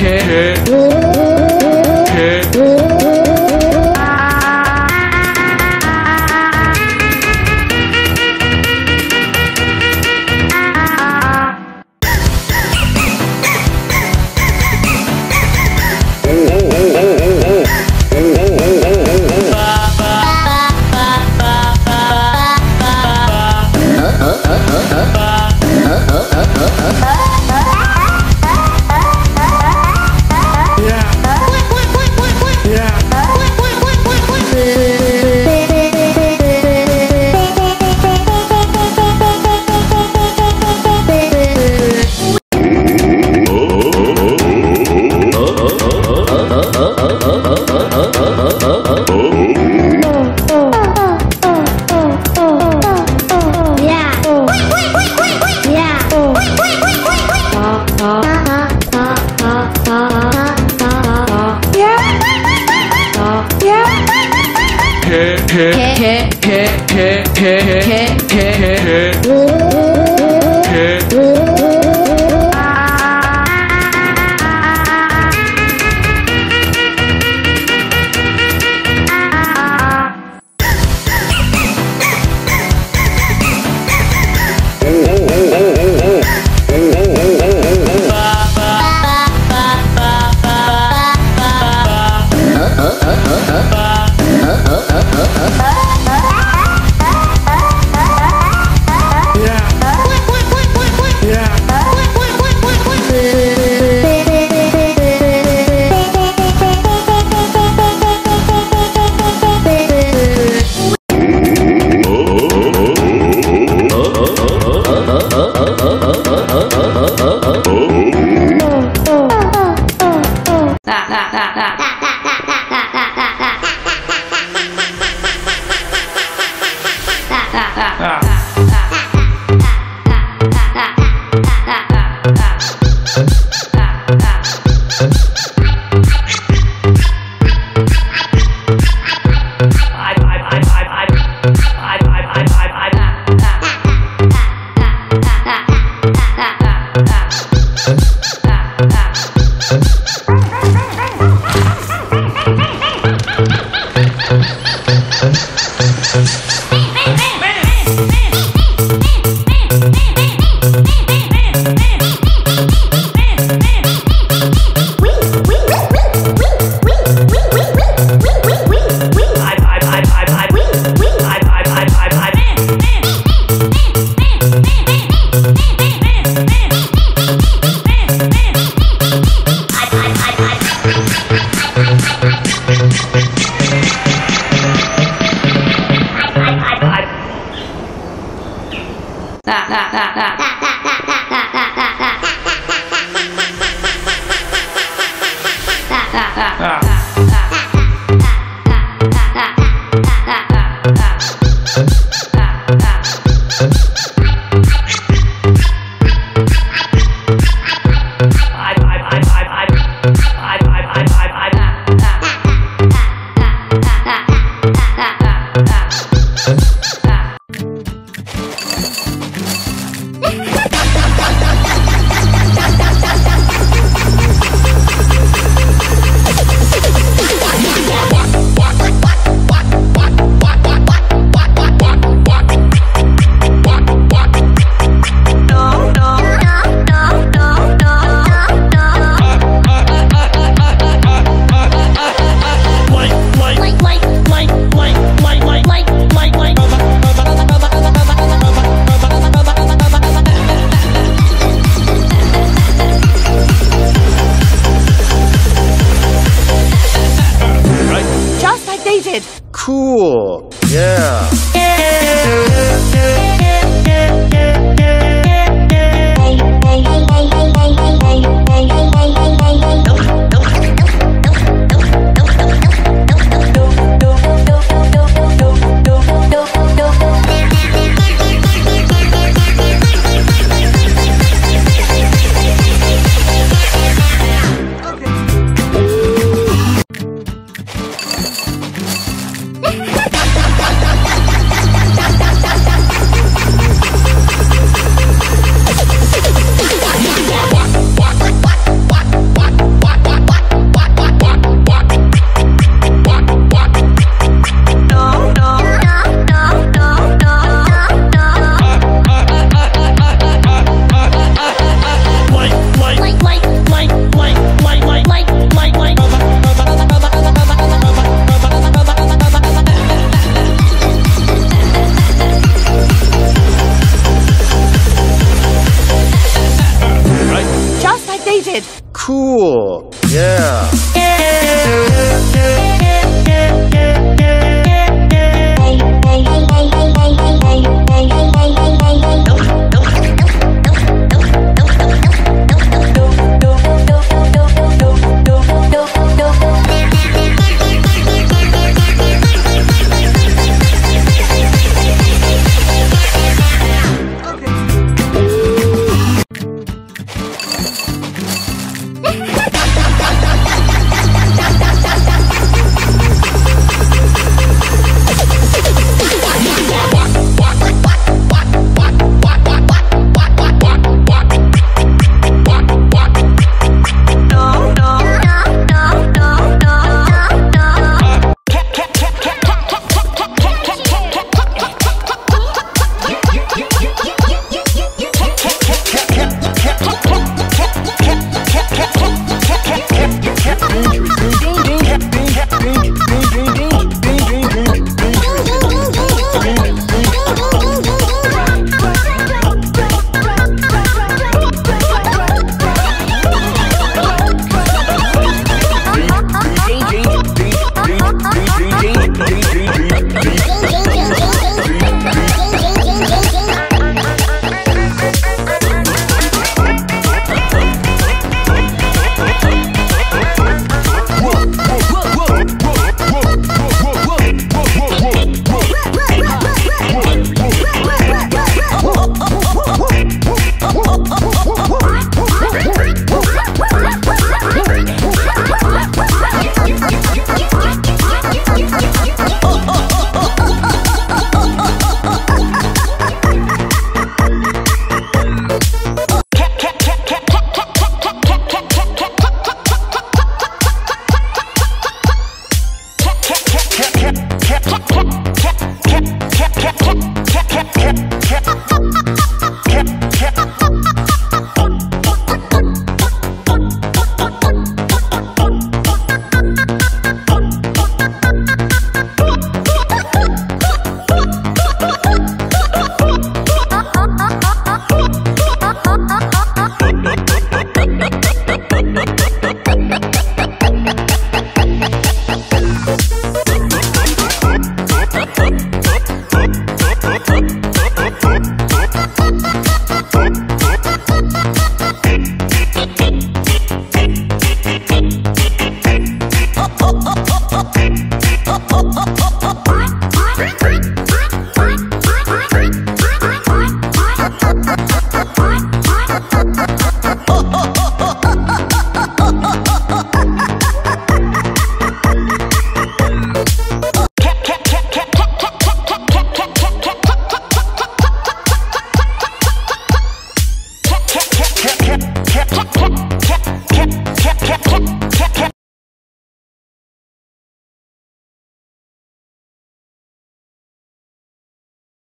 Yeah. K K K K K K K K Ah. 喝啊喝 cool. Yeah. it. Cool. Yeah.